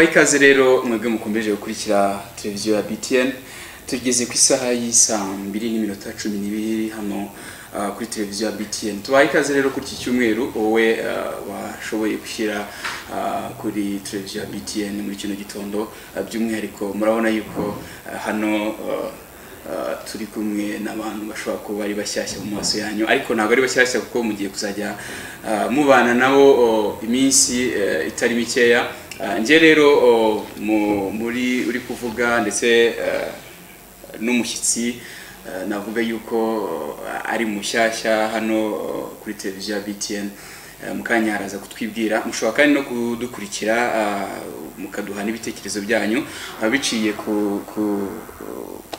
tubaha ikaze rero mwebwe mukomeje gukurikira televiziyo ya BTN tugeze ku isaha y'isaa mbiri n'iminota cumi n'ibiri hano ah, kuri televiziyo ya BTN tubaha ikaze rero kuri iki cyumweru wowe ah, washoboye gushyira ah, kuri televiziyo ya BTN muri kino gitondo. By'umwihariko murabona yuko hano turi kumwe n'abantu bashobora kuba ari bashyashya mu maso yanyu. Ariko ntabwo ari bashyashya kuko mugiye kuzajya mubana nabo uh, iminsi uh, itari mikeya. Njye rero uh, mu- muri uri kuvuga ndetse uh, n'umushyitsi uh, navuga yuko uh, ari mushyashya hano uh, kuri televiziyo ya BTN uh, mu kanya haraza kutwibwira mushobora kandi no kudukurikira uh, mukaduha n'ibitekerezo byanyu. Biciye ku,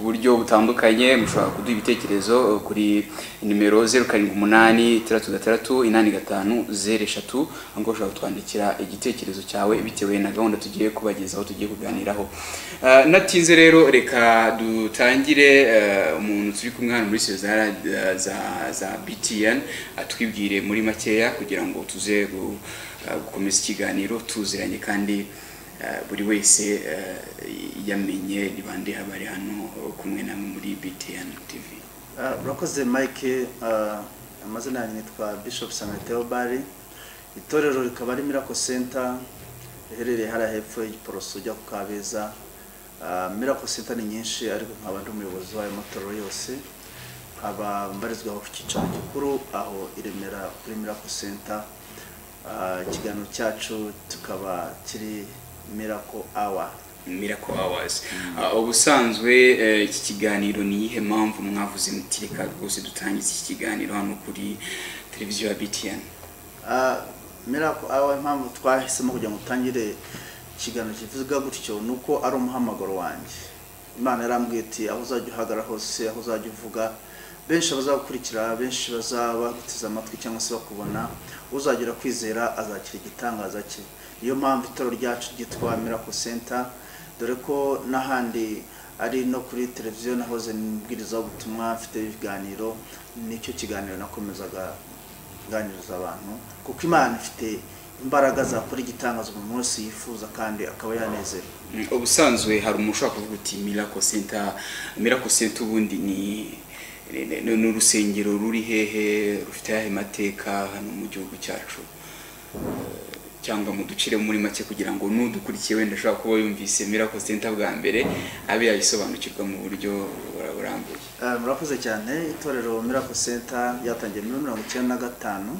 buryo butandukanye mushobora kuduha ibitekerezo kuri nimero zeru karindwi umunani itandatu gatandatu inani gatanu zeru eshatu aho ushobora kutwandikira igitekerezo cyawe bitewe na gahunda tugiye kubagezaho tugiye kuganiraho. Uh, natinze rero reka dutangire umuntu turi kumwe hano muri za, za BTN atwibwire muri makeya kugira ngo tuze gu- uh, gukomeza ikiganiro tuziranye kandi Uh, buri wese uh, yamenye ni bande haba ari hano kumwe namwe muri BTN TV urakoze mike. Amazina yanjye nitwa bishop samuel theobald. Itorero rikaba ari miracle center riherereye hariya hepfo y'igiporoso ujya ku kabeza miracle center ni nyinshi ariko nkaba ndi umuyobozi wayo matorero yose. Nkaba mbarizwa ku cyicaro gikuru aho i remera kuri miracle center Ah, ikiganiro cyacu tukaba kiri miracle hour Miracle Hours. Uh, ubusanzwe uh, iki kiganiro ni iyihe mpamvu mwavuze muti reka rwose dutangize iki kiganiro hano kuri televiziyo ya BTN Ah, miracle hour impamvu twahisemo kugira ngo utangire ikiganiro kivuga gutyo ni uko ari umuhamagaro wanjye. Imana yarambwiye iti aho uzajya uhagarara hose aho uzajya uvuga benshi bazagukurikira benshi bazaba baguteze amatwi cyangwa se bakubona uzagira kwizera azakira igitangaza cye. Niyo mpamvu itorero ryacu ryitwa miracle center dore ko n'ahandi ari no kuri televiziyo nahoze mbwirizabutumwa mfite ibiganiro ni cyo kiganiro nakomezaga kuganiriza abantu kuko imana ifite imbaraga zakora igitangazo umuntu wese yifuza kandi akaba yanezerewe Mm, ubusanzwe hari umuntu ushobora kuvuga uti Miracle Center Miracle Center ubundi ni ni- ni ni urusengero ruri hehe rufite ayahe mateka hano mu gihugu cyacu? Eh, cyangwa muducire muri make kugira ngo n'udukurikiye wenda ashobora kuba yumvise Miracle Center bwa mbere abe yabisobanukirwa mu buryo bura- burambuye Eh, murakoze cyane. Itorero miracle center ryatangiye muri mirongo icyenda na gatanu.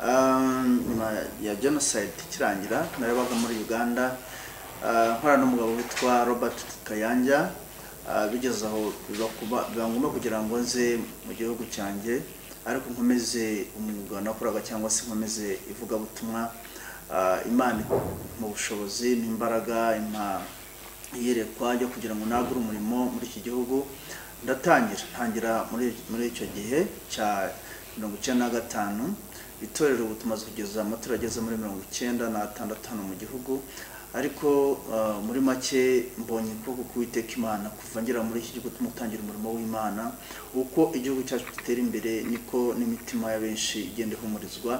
Ah, nyuma ya genocide ikirangira narabaga muri uganda. Nkorana n'umugabo witwa robert kayanja. Bigeze aho biba ngombwa kugira ngo nze mu gihugu cyanjye ariko nkomeze umwuga nakoraga cyangwa se nkomeze ivugabutumwa. Ah, imana mu bushobozi n'imbaraga iyerekwa ryo kugira ngo nagure umurimo muri iki gihugu. Ndatangira ntangira muri muri icyo gihe cya mirongo icyenda na gatanu. Itorero ubu tumaze kugeza amatora ageze muri mirongo icyenda n'atandatu mu gihugu. Ariko ah, muri make mbonye ukuboko k'uwiteka imana kuva ngera muri iki gihugu tumutangira umurimo w'imana uko igihugu cyacu gitera imbere niko n'imitima ya benshi igenda ihumurizwa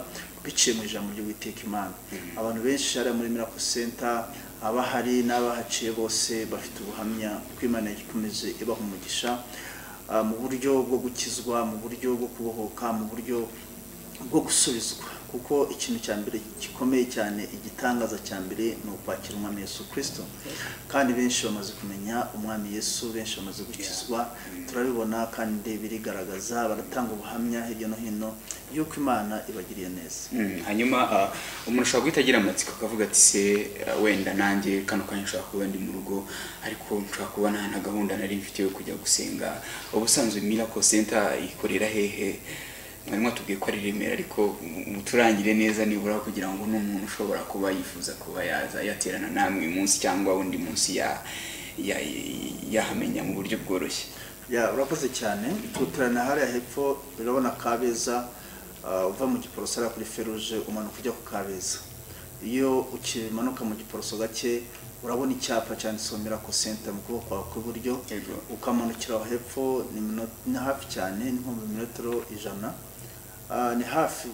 biciye mu ijambo ry'uwiteka imana. Abantu benshi hariya muri miracle center abahari n'abahaciye bose bafite ubuhamya ko imana ikomeje ibaha umugisha ah, mu buryo bwo gukizwa mu buryo bwo kubohoka mu buryo bwo gusubizwa. Kuko ikintu cya mbere gikomeye cyane igitangaza cya mbere ni ukwakira umwami yesu kirisito kandi benshi bamaze kumenya umwami yesu benshi bamaze gukizwa. Turabibona kandi birigaragaza baratanga ubuhamya hirya no hino y'uko imana ibagiriye neza. Mm, hanyuma ah, umuntu ashobora guhita agira amatsiko akavuga ati se ah, wenda nanjye kano kanya nshobora kuba ndi mu rugo ariko nshobora kuba nta na gahunda nari mfite yo kujya gusenga. Ubusanzwe Miracle Center ikorera hehe? Mwari mwatubwiye ko ari Remera ariko muturangire neza nibura kugira ngo n'umuntu ushobora kuba yifuza kuba yaza yaterana namwe uyu munsi cyangwa undi munsi ya ya- yahamenya mu buryo bworoshye. Ya urakoze cyane. Tuturana hariya hepfo urabona kabeza ah, uva mu giporoso hariya kuri feruje umanuka ujya ku kabeza. Iyo ukimanuka mu giporoso gake urabona icyapa cyanditseho miracle center mu kuboko kwawe kw'iburyo. Ukamanukira aho hepfo ni hafi cyane ni nko mu minotero ijana. Ni hafi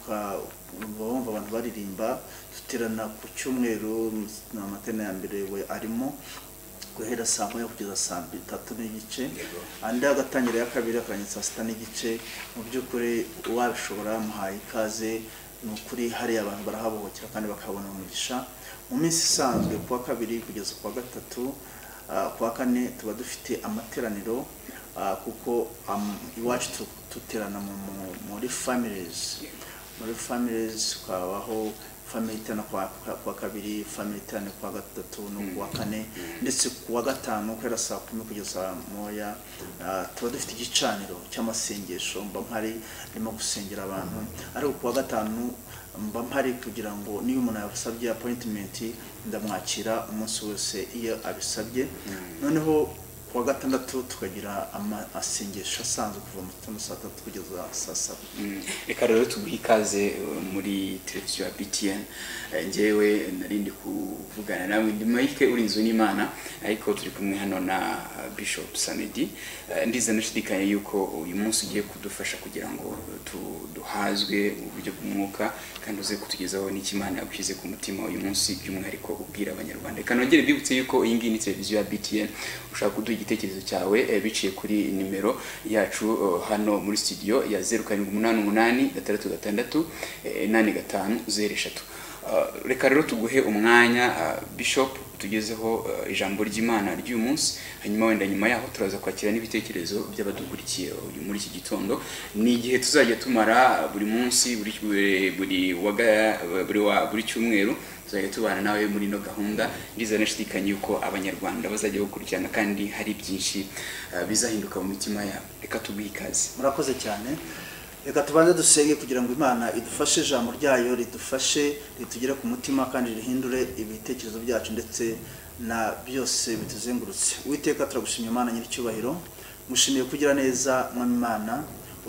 wumva abantu baririmba duterana ku cyumweru ni amatena ya mbere we arimo guhera saa moya kugeza saa tatu n'igice. Andi agatangira ya kabiri akanya saa sita n'igice. Mu by'ukuri uwabishobora muhaye ikaze ni ukuri hariya abantu barahabohokera kandi bakahabona umugisha. Mu minsi isanzwe kuwa kabiri kugeza kuwa gatatu ah, kuwa kane tuba dufite amateraniro ah, kuko am- iwacu duterana mu- mu- muri families. Muri families ukabaho family iterana kwa kabiri family iterana kwa gatatu no kuwa kane. Ndetse kuwa gatanu guhera saa kumi kugeza moya ah, tuba dufite igicaniro cy'amasengesho mba mpari ndimo gusengera abantu. Ariko kuwa gatanu mba mpari kugira ngo niba umuntu yabasabye appointment ndamwakira umunsi wose iyo abisabye. Noneho kuwa gatandatu tukagira amasengesho asanzwe kuva mu gitondo saa tatu kugeza saa saba. Mm, reka rero tuguhe ikaze uh, muri televiziyo ya btn Eh, njyewe narindi kuvugana nawe ndi mike urinzwe n'imana ariko turi kumwe hano na uh, bishop samedi Eh, ndiza nashidikanya yuko uyu munsi ugiye kudufasha kugira ngo tu- duhazwe mu buryo bw'umwuka kandi uze kutugezaho n'ikimana yagushyize ku mutima uyu munsi by'umwihariko ubwira abanyarwanda. Reka nongere mbibutse yuko iyi ngiyi ni televiziyo ya btn ushaka kuduha igitekerezo cyawe eh, biciye kuri nimero yacu eh, hano muri studio ya zeru karindwi umunani umunani gatandatu gatandatu eh, inani gatanu zeru eshatu. Uh, reka rero tuguhe umwanya uh, bishop tugezeho uh, ijambo ry'imana ry'uyu munsi hanyuma wenda nyuma yaho turaza kwakira n'ibitekerezo by'abadukurikiye muri iki gitondo ni igihe tuzajya tumara buri munsi buri buri cyumweru tuzajya tubana nawe muri ino gahunda. Ndiza nashidikanya yuko abanyarwanda bazajya bakurikirana kandi hari byinshi uh, bizahinduka mu mitima yabo. Reka tuguhe ikaze. Murakoze cyane. Reka tubanze dusenge kugira ngo imana idufashe ijambo ryayo ridufashe ritugere ku mutima kandi rihindure ibitekerezo byacu ndetse na byose bituzengurutse. Uwiteka turagushimira imana nyir'icyubahiro mushimiye kugira neza mwami imana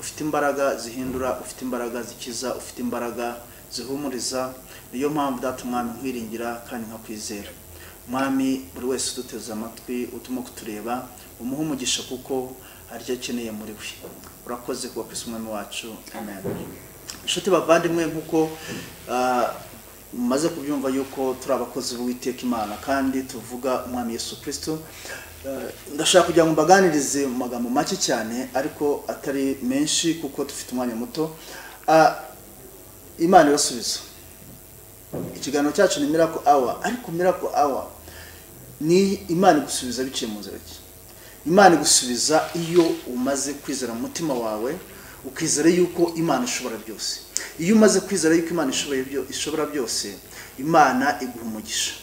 ufite imbaraga zihindura ufite imbaraga zikiza ufite imbaraga zihumuriza niyo mpamvu data umwami nkwiringira kandi nkakwizera. Mwami buri wese uduteze amatwi utuma kutureba umuhe umugisha kuko hari akeneye muri we. Urakoze kuba kwisi umwami wacu amen. Inshuti bavandimwe nk'uko ah, mumaze kubyumva yuko turi abakozi b'uwiteka imana kandi tuvuga umwami yesu kirisito Eh, ndashaka kugira ngo mbaganirize mu magambo make cyane ariko atari menshi kuko dufite umwanya muto. Ah, imana irasubiza. Ikiganiro cyacu ni miracle hour ariko miracle hour ni imana igusubiza biciye mu nzira imana igusubiza iyo umaze kwizera mu mutima wawe ukizera yuko imana ishobora byose. Iyo umaze kwizera yuko imana ishobora byose imana iguha umugisha.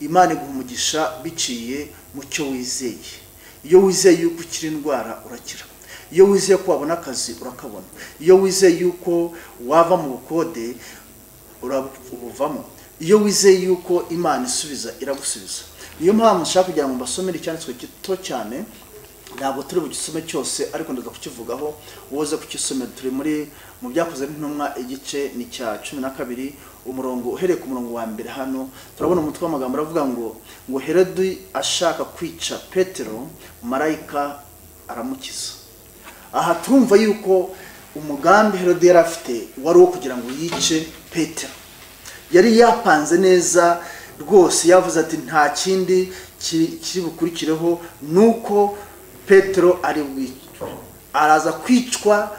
Imana iguha umugisha biciye mu cyo wizeye. Iyo wizeye yuko ukira indwara urakira. Iyo wizeye ko wabona akazi urakabona. Iyo wizeye yuko wava mu bukode urabuvamo iyo wizeye yuko imana isubiza iragusubiza. Niyo mpamvu nshaka kugira ngo mbasomere icyanditswe gito cyane ntabwo turi bugisome cyose ariko ndaza kukivugaho woza kukisomera turi muri mu byakoze n'intumwa igice ni cya cumi na kabiri umurongo uhereye ku murongo wa mbere hano. Turabona umutwe w'amagambo aravuga ngo ngo herodi ashaka kwica petero marayika aramukiza. Aha turumva yuko umugambi herode yari afite wari uwo kugira ngo yice petero. Yari yapanze neza rwose yavuze ati nta kindi ki- kiri bukurikireho. Nuko petero ari bwicwe araza kwicwa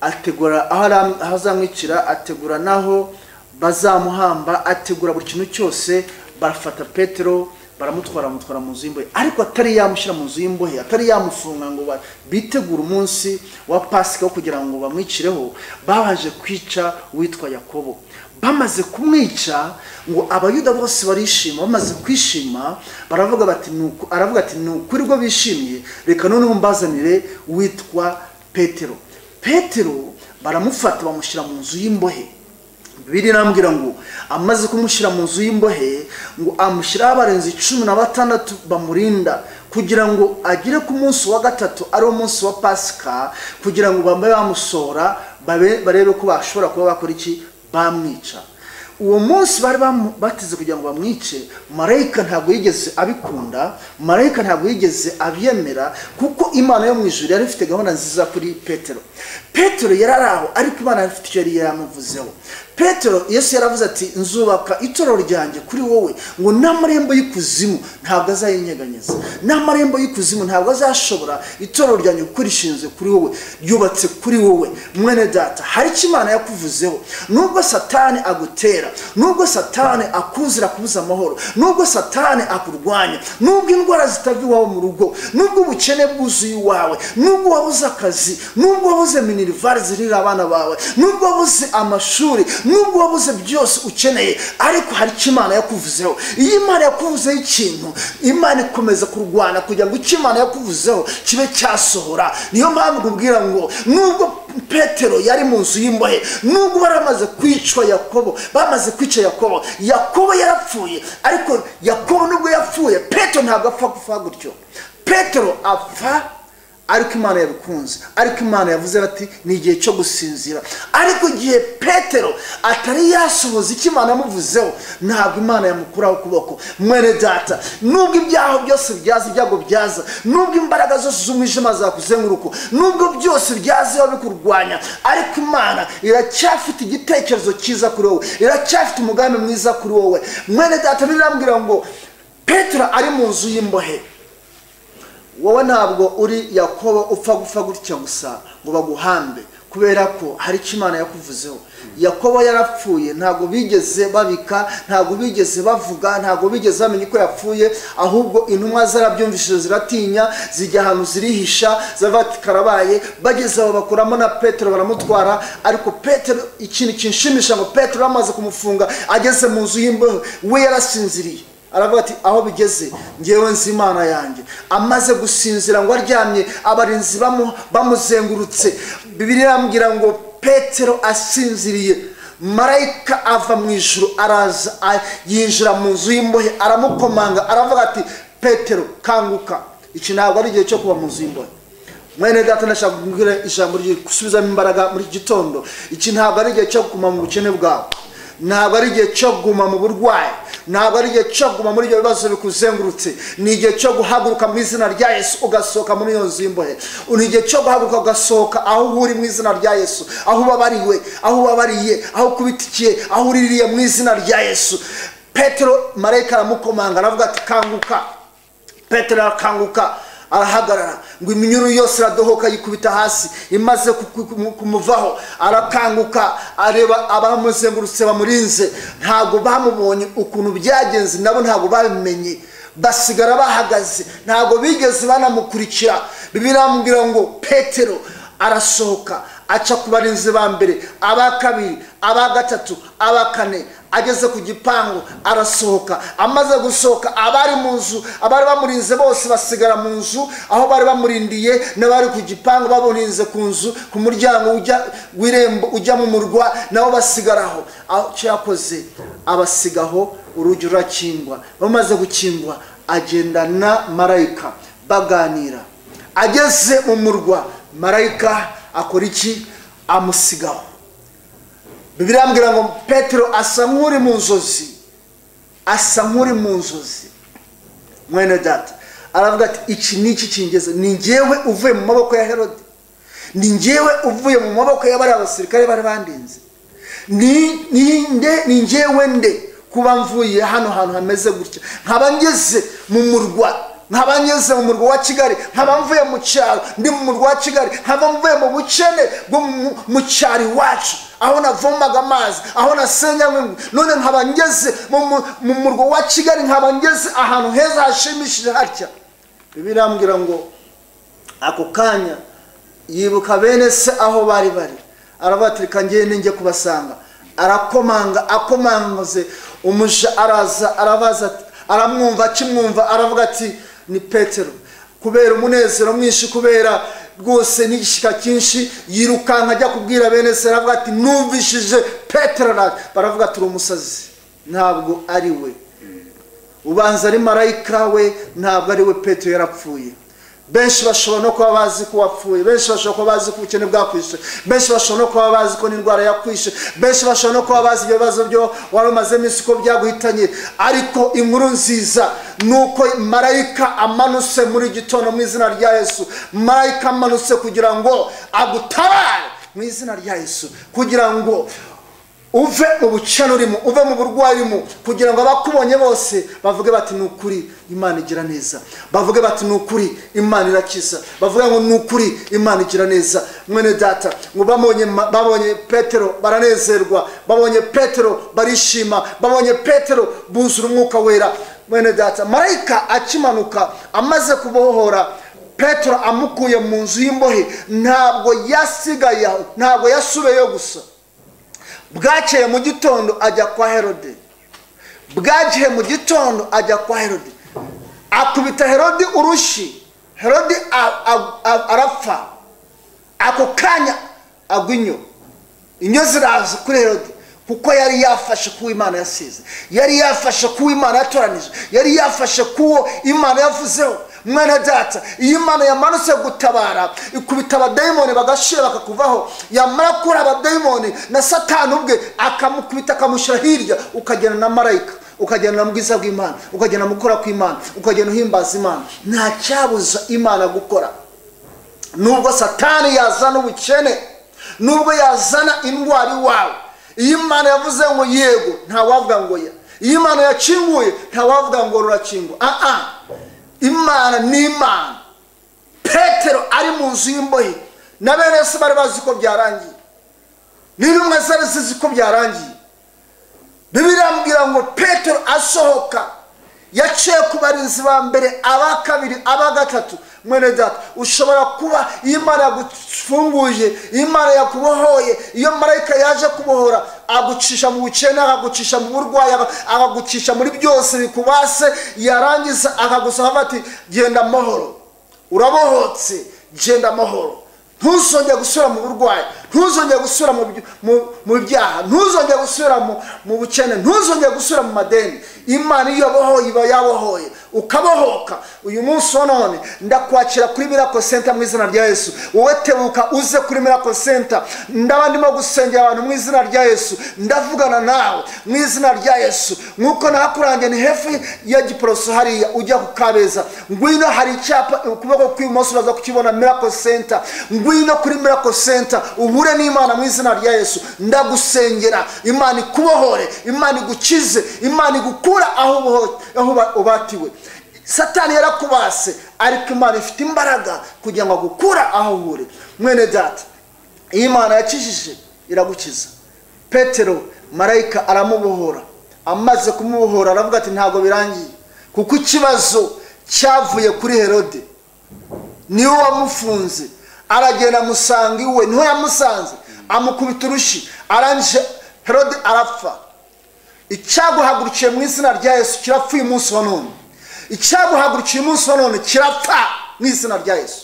ategura aho azamwicira ategura n'aho bazamuhamba ategura buri kintu cyose barafata petero baramutwara bamutwara mu nzu y'imbohe. Ariko atari yamushyira mu nzu y'imbohe atari yamufunga ngo bitegure umunsi wa pasika wo kugira ngo bamwicireho babanje kwica uwitwa yakobo. Bamaze kumwica ngo abayuda bose barishima bamaze kwishima baravuga bati aravuga ati ni ukuri rwo bishimiye reka noneho mbazanire uwitwa petero. Petero baramufata bamushyira mu nzu y'imbohe. Bibiri irambwira ngo amaze kumushyira mu nzu y'imbohe ngo amushyiraho abarenzi cumi na batandatu bamurinda kugira ngo agere ku munsi wa gatatu ari wo munsi wa pasika kugira ngo babe bamusohora barebe ko bashobora kuba bakora iki? Bamwica. Uwo munsi bari bateze kugira ngo bamwice marayika ntabwo yigeze abikunda marayika ntabwo yigeze abyemera kuko imana yo mu ijuru yari ifite gahunda nziza kuri petero. Petero yari ari aho ariko imana yari ifite icyo yari yamuvuzeho petero yesu yaravuze ati nzubaka itorero ryanjye kuri wowe ngo n'amarembo y'ikuzimu ntabwo azayinyeganyeza. N'amarembo y'ikuzimu ntabwo azashobora itorero ryanjye kuko rishinzwe kuri wowe ryubatse kuri wowe. Mwene data hari icyo imana yakuvuzeho? Nubwo satani agutera nubwo satani akuzira kubuza amahoro nubwo satani akurwanya nubwo indwara zitava iwawe mu rugo nubwo ubukene bwuzuye iwawe nubwo wabuze akazi nubwo wabuze minerivari zirira abana bawe nubwo wabuze amashuri nubwo wabuze byose ukeneye ariko hari icyo imana yakuvuzeho. Iyo imana yakuvuzeho ikintu imana ikomeza kurwana kugira ngo icyo imana yakuvuzeho kibe cyasohora. Niyo mpamvu nkubwira ngo nubwo petero yari mu nzu y'imbohe nubwo bari bamaze kwicwa yakobo bamaze kwica yakobo yakobo yarapfuye ariko yakobo nubwo yapfuye petero ntabwo apfa gupfa gutyo. Petero apfa ariko imana yabikunze ariko imana yavuze ati ni igihe cyo gusinzira. Ariko igihe petero atari yasohoza icyo imana yamuvuzeho ntabwo imana yamukuraho ukuboko. Mwene data nubwo ibyaho byose byaza ibyago byaza nubwo imbaraga zose z'umwijima zakuzenguruka nubwo byose byazeho bikurwanya ariko imana iracyafite igitekerezo cyiza kuri wowe. Iracyafite umugambi mwiza kuri wowe. Mwene data birambwira ngo petero ari mu nzu y'imbohe. Wowe ntabwo uri yakobo upfa gupfa gutya gusa ngo baguhambe kubera ko hari icyo imana yakuvuzeho. Yakobo yarapfuye ntabwo bigeze babika ntabwo bigeze bavuga ntabwo bigeze bamenya ko yapfuye ahubwo intumwa zarabyumvishije ziratinya zijya ahantu zirihisha karabaye bageze aho bakuramo na petero baramutwara ariko petero ikintu kinshimisha ngo petero bamaze kumufunga ageze mu nzu y'imbeho we yarasinziriye. Aravuga ati aho bigeze ngewe nzi imana yanjye. Amaze gusinzira ngo aryamye abarinzi bamu- bamuzengurutse. Bibiri irambwira ngo petero asinziriye. Marayika ava mu ijuru araza yinjira mu nzu y'imbohe aramukomanga. Aravuga ati petero kanguka. Iki ntabwo ari igihe cyo kuba mu nzu y'imbohe. Mwene data ndashaka kubwira ijambo ryo gusubizamo imbaraga muri iki gitondo. Iki ntabwo ari igihe cyo kuguma mu bukene bwawe. Ntabwo ari igihe cyo kuguma mu burwayi. Ntabwo ari igihe cyo kuguma muri ibyo bibazo bikuzengurutse. Ni igihe cyo guhaguruka mu izina rya yesu ugasohoka muri iyo nzu y'imbohe. Ni igihe cyo guhaguruka ugasohoka aho uri mu izina rya yesu aho ubabariwe aho ubabariye aho ukubitikiye aho uririye mu izina rya yesu. Petero marayika aramukomanga aravuga ati kanguka. Petero arakanguka. Arahagarara. Ngo iminyururu yose iradohoka yikubita hasi imaze ku- ku- kumuvaho arakanguka areba abamuzengurutse bamurinze. Ntabwo bamubonye ukuntu byagenze nabo ntabwo babimenye. Basigara bahagaze ntabwo bigeze banamukurikira. Birambwira ngo petero arasohoka aca ku barinzi ba mbere aba kabiri aba gatatu aba kane ageze ku gipangu arasohoka. Amaze gusohoka abari mu nzu abari bamurinze bose basigara mu nzu aho bari bamurindiye n'abari ku gipangu bamurinze ku nzu ku muryango ujya w'irembo ujya mu murwa nabo basigaraho. Aho icyo yakoze abasigaho urugi rurakingwa. Bamaze gukingwa agendana marayika baganira. Ageze mu murwa marayika akora iki? Amusigaho. Bibiri irambwira ngo petero asa nk'uri mu nzozi. Asa nk'uri mu nzozi. Mwene data aravuga ati iki ni iki kingeze? Ni ngewe uvuye mu maboko ya herode. Ni ngewe uvuye mu maboko y'abariya basirikare bari bandinze. Ni ngewe nde kuba mvuye hano hantu hameze gutya? Nkaba ngeze mu murwa nkaba ngeze mu murwa wa kigali nkaba mvuye mu cyaro. Ndi mu murwa wa kigali nkaba mvuye mu bukene bwo mu- cyaro iwacu. Aho navomaga amazi aho nasenyaga ingwe. None nkaba ngeze mu mu- mu murwa wa kigali nkaba ngeze ahantu heza hashimishije hatya birambwira ngo ako kanya yibuka bene se aho bari bari. Aravuga ati reka ngende njye kubasanga. Arakomanga akomanguze. Umuja araza arabaza aramwumva akimwumva aravuga ati ni petero. Kubera umunezero mwinshi kubera rwose n'igishyika cyinshi yirukanka ajya kubwira bene se aravuga ati numvishije petero baravuga turi umusazi. Ntabwo ari we. Ubanza ari marayika we ntabwo ari we petero yarapfuye. Benshi bashobora no kuba bazi ko wapfuye benshi bashobora kuba bazi ko ubukene bwakwishe benshi bashobora no kuba bazi ko n'indwara yakwishe benshi bashobora no kuba bazi ibyo bibazo byo wari umaze iminsi ko byaguhitanye. Ariko inkuru nziza ni uko marayika amanutse muri gitondo mu izina rya yesu. Marayika amanutse kugira ngo agutabare mu izina rya yesu. Kugira ngo uve mu bukene urimo uve mu burwayi urimo. Kugira ngo abakubonye bose bavuge bati ni ukuri imana igira neza. Bavuge bati ni ukuri imana irakiza. Bavuge ngo ni ukuri imana igira neza. Mwene data ngo babonye petero baranezerwa babonye petero barishima babonye petero buzura umwuka wera. Mwene data marayika akimanuka amaze kubohora petero amukuye mu nzu y'imbohe ntabwo yasigaye aho ntabwo yasubiyeyo gusa. Bwakeye mu gitondo ajya kwa herode. Bwagiye mu gitondo ajya kwa herode. Akubita herode urushi herode arapfa. Ako kanya agwa inyo. Inyo ziraza kuri herode kuko yari yafashe kuwo imana yasize. Yari yafashe kuwo imana yatoranije. Yari yafashe kuwo imana yavuzeho mwana data. Iyo imana yamanutse gutabara ikubita abadayimoni bagashira bakakuvaho. Yamara kuri abadayimoni na satani ubwe akamukubita akamushyira hirya ukagenda na marayika ukagenda mu bwiza bw'imana ukagenda mu gukora kw'imana ukagenda uhimbaza imana. Nta cyabuza imana gukora. Nubwo satani yazana ubukene nubwo yazana indwara iwawe. Iyo imana yavuze ngo yego ntawavuga ngo ya iyo imana yakinguye ntawavuga ngo rurakingwa aha imana ni imana. Petero ari mu nzu y'imbohe. Na bene se bari bazi ko byarangiye. N'intumwa zari zizi ko byarangiye. Bibiliya ambwira ngo petero asohoka. Yaciye ku barinzi ba mbere aba kabiri aba gatatu. Mwene data ushobora kuba iyo imana yagufunguje iyo imana yakubohoye iyo marayika yaje kubohora agucisha mu bukene akagucisha mu burwayi akagucisha muri byose bikubase yarangiza akagusaba ati genda amahoro. Urabohotse genda amahoro. Ntuzongere gusubira mu burwayi ntuzongere gusubira mu by- mu- mu byaha ntuzongere gusubira mu bukene ntuzongere gusubira mu madeni. Imana iyo yabohoye iba yabohoye. Ukabohoka uyu munsi wa none ndakwakira kuri miracle center mu izina rya yesu. Wowe tebuka uze kuri miracle center. Ndaba ndimo gusengera abantu mu izina rya yesu. Ndavugana nawe mu izina rya yesu. Nk'uko nakurangiye ni hefi ya giporoso hariya ujya ku kabeza. Ngwino hari icyapa ukuboko kw'ibumoso uraza kukibona miracle center. Ngwino kuri miracle center uhure n'imana mu izina rya yesu. Ndagusengera. Imana ikubohore imana igukize imana igukura aho ubatiwe. Satani yarakubase. Ariko imana ifite imbaraga kugira ngo agukura aho uri. Mwene data iyo imana yakijije iragukiza. Petero marayika aramubohora. Amaze kumubohora aravuga ati ntabwo birangiye. Kuko ikibazo cyavuye kuri herode ni we wamufunze. Aragenda amusanga iwe ni ho yamusanze. Amukubita urushi arangije herode arapfa. Icyaguhagurukiye mu izina rya yesu kirapfa uyu munsi wa none. Icyaguhagurukiye umunsi wa none kirapfa mu izina rya yesu.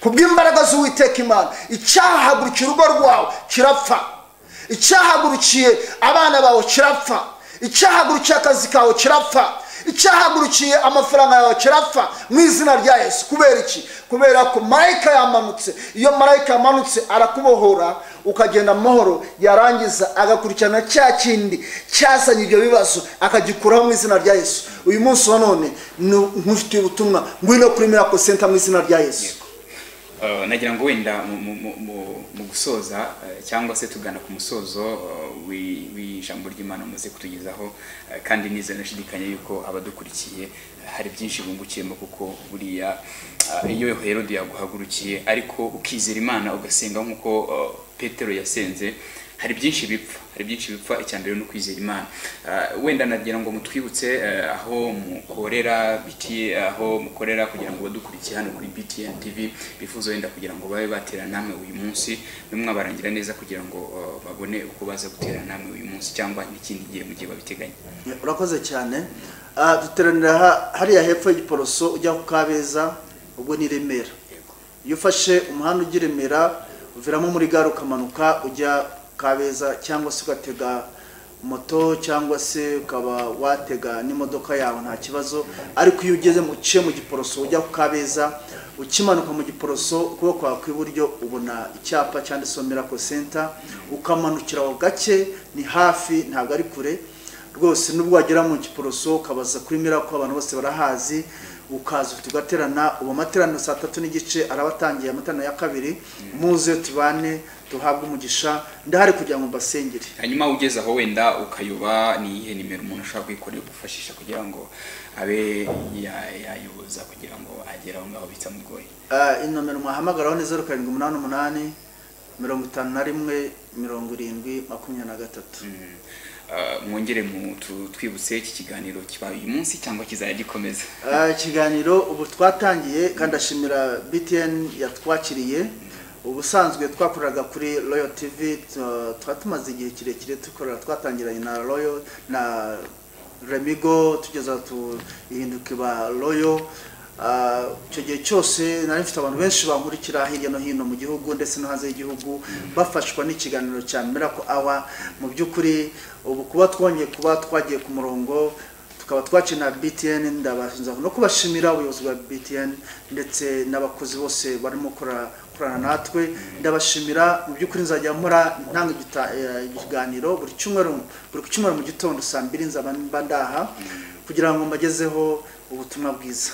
Ku bw'imbaraga z'uwiteka imana icyahagurukiye urugo rwawe kirapfa. Icyahagurukiye abana bawe kirapfa. Icyahagurukiye akazi kawe kirapfa icyahagurukiye amafaranga yawe kirapfa mu izina rya yesu. Kubera iki? Kubera ko marayika yamanutse. Iyo marayika yamanutse arakubohora ukagenda amahoro yarangiza agakurikirana cya kindi cyazanye ibyo bibazo akagikuraho mu izina rya yesu. Uyu munsi wa none nkufitiye ubutumwa ngwino kuri miracle center mu izina rya yesu. Nagira ngo wenda mu- gusoza uh, cyangwa se tugana ku musozo wi- w'ijambo ry'imana muze kutugezaho kandi nizera nashidikanya yuko abadukurikiye hari byinshi bungukiyemo kuko buriya iyo herode yaguhagurukiye ariko ukizera imana ugasenga nk'uko petero yasenze hari byinshi bipfa hari byinshi bipfa icya mbere ni ukwizera imana. Uh, wenda nagira ngo mutwibutse uh, aho mukorera biti aho mukorera kugira ngo badukurikiye hano kuri BTN TV bifuza wenda kugira ngo babe batera namwe uyu munsi mwabarangira neza kugira ngo uh, babone uko baza gutera namwe uyu munsi cyangwa n'ikindi gihe mu gihe babiteganya. Urakoze cyane. Ah, duteranira ha- hariya hepfo y'igiporoso ujya ku kabeza ubwo ni remera. Iyo ufashe umuhanda i remera uviramo muri gare ukamanuka ujya kabeza cyangwa se ugatega moto cyangwa se ukaba watega n'imodoka yawe nta kibazo. Ariko iyo ugeze mu gice mu giporoso ujya ku kabeza ukimanuka mu giporoso ukuboko kwawe kw'iburyo ubona icyapa cyanditseho miracle center ukamanukira aho gake ni hafi ntabwo ari kure. Rwose nubwo wagera mu giporoso ukabaza kuri miracle abantu bose barahazi. Ukaza tugaterana ubu amateraniro saa tatu n'igice araba atangiye amateraniro ya kabiri muze tubane duhabwe umugisha ndahari kugira ngo mbasengere. Hanyuma ugeze aho wenda ukayoba ni iyihe nimero umuntu ashobora kwikorera gufashisha kugira ngo abe ya- yayoboza kugira ngo agere aho ngaho bitamugoye? Ah, inomero mwahamagaraho ni zeru karindwi umunani umunani mirongo itanu na rimwe mirongo irindwi makumyabiri na gatatu. Mm. Mwongere mu twibutse iki kiganiro kibaye uyu munsi cyangwa kizajya gikomeza? Ah, ikiganiro ubu twatangiye kandi ashimira btn yatwakiriye. Ubusanzwe twakoreraga kuri royal tv tu- twari tumaze igihe kirekire dukorera twatangiranye na royal na remigo tugeza tuhinduka iba royal. Icyo gihe cyose nari mfite abantu benshi bankurikira hirya no hino mu gihugu ndetse no hanze y'igihugu bafashwa n'ikiganiro cya miracle hour. Mu by'ukuri ubu kuba twongeye kuba twagiye ku murongo tukaba twakina BTN ndabaza no kubashimira ubuyobozi bwa BTN ndetse n'abakozi bose barimo gukora korana natwe. Ndabashimira mu by'ukuri nzajya nkora ntanga eh, ikiganiro buri cyumweru buri cyumweru mu gitondo saa mbiri nzaba ndaha kugira ngo mbagezeho ubutumwa bwiza.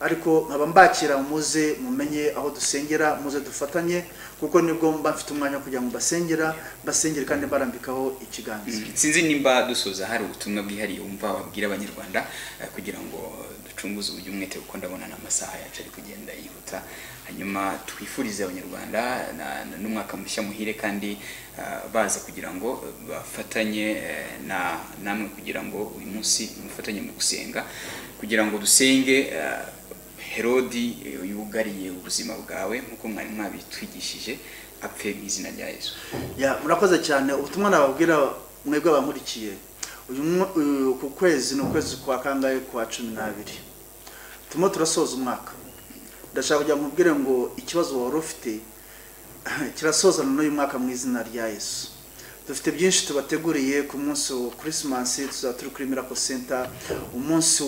Ariko nkaba mbakira muze mumenye aho dusengera muze dufatanye kuko ni bwo mba mfite umwanya kugira ngo mbasengera mbasengere kandi mbarambikaho ikiganza. Sinzi nimba dusoza hari ubutumwa bwihariye wumva wabwira abanyarwanda eh, kugira ngo ducunguze uburyo umwete kuko ndabona n'amasaha yacu ari kugenda yihuta. Hanyuma twifurize abanyarwanda n'umwaka mushya muhire kandi ah, baza kugira ngo bafatanye eh, na namwe kugira ngo uyu munsi mufatanye mu gusenga kugira ngo dusenge eh, herodi yugariye ubuzima bwawe nk'uko mwari mwabitwigishije apfe mu izina rya yesu. Murakoze cyane. Ubutumwa nababwira mwebwe abankurikiye uyu mwa- uyu- ku kwezi ni ukwezi kwa kangahe kwa cumi n'abiri. Turimo turasoza umwaka. Ndashaka kugira mubwire ngo ikibazo wari ufite kirasozana n'uyu mwaka mu izina rya yesu. Dufite byinshi tubateguriye ku munsi wa kirisimasi tuzaba turi kuri miracle center umunsi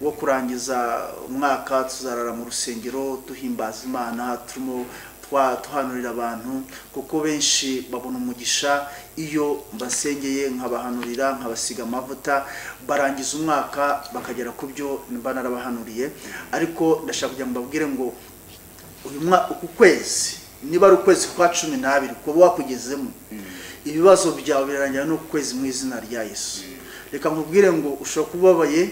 wo kurangiza umwaka tuzarara mu rusengero duhimbaza imana turimo twa tuhanurira abantu kuko benshi babona umugisha. Iyo mbasengeye nkabahanurira nkabasiga amavuta barangiza umwaka bakagera ku byo mba narabahanuriye. Ariko ndashaka kugira ngo mbabwire ngo uyu mwaka uku kwezi niba ari ukwezi kwa cumi n'abiri kuba wakugezemo ibibazo byawe birarangira n'uku kwezi mu izina rya yesu. Reka nkubwire ngo ushobora kuba ubabaye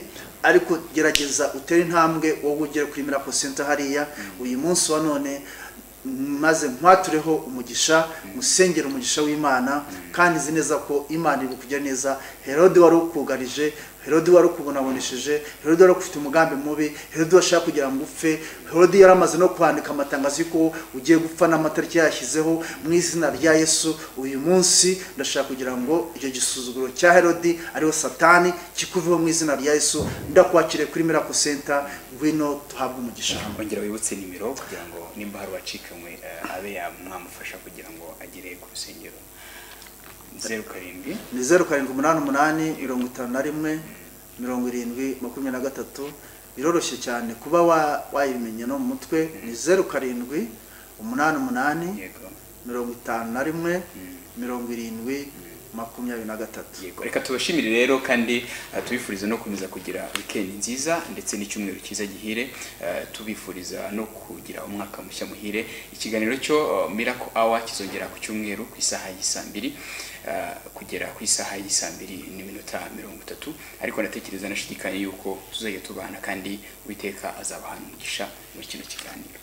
ariko gerageza utere intambwe wowe ugere kuri miracle center hariya. Uyu munsi wa none maze nkwatureho umugisha musengere umugisha w'imana kandi nzi neza ko imana iri kujya neza. Herode wari ukugarije herode wari ukubonabonesheje herode wari ufite umugambi mubi herode washaka kugira ngo upfe herode yari amaze no kwandika amatangazo y'uko ugiye gupfa n'amatariki yashyizeho mu izina rya yesu. Uyu munsi ndashaka kugira ngo icyo gisuzuguro cya herode ari we satani kikuveho mu izina rya yesu. Ndakwakiriye kuri miracle center ngwino tuhabwe umugisha. Ongera wibutse nimero kugira ngo nimba hari uwacikanywe eh, abe yamwamufasha kugira ngo agere ku rusengero. Zeru karindwi. Ni zeru karindwi umunani umunani mirongo itanu na rimwe mirongo irindwi makumyabiri na gatatu. Biroroshye cyane kuba wa- wayimenya no mu mutwe. Ni zeru karindwi umunani umunani mirongo itanu na rimwe mirongo irindwi makumyabiri na gatatu. Yego reka tubashimire rero kandi eh, tubifuriza no gukomeza kugira wikendi nziza ndetse n'icyumweru cyiza gihire. Eh, tubifuriza no kugira umwaka mushya muhire. Ikiganiro cyo eh, miracle hour kizongera ku cyumweru ku isaha y'isaa mbiri. Kugera ku isaha y'isaa mbiri n'iminota mirongo itatu. Ariko ndatekereza nashidikanya yuko tuzajya tubana kandi uwiteka azabahana umugisha muri kino kiganiro.